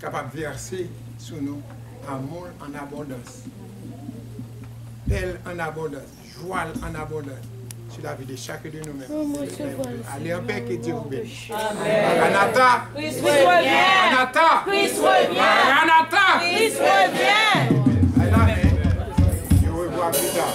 Capable de verser sur nous amour en abondance, paix en abondance, joie en abondance sur la vie de chacun de nous-mêmes. Allez en paix que Dieu vous bénisse. Maranatha. Amen. Je vous revois plus tard.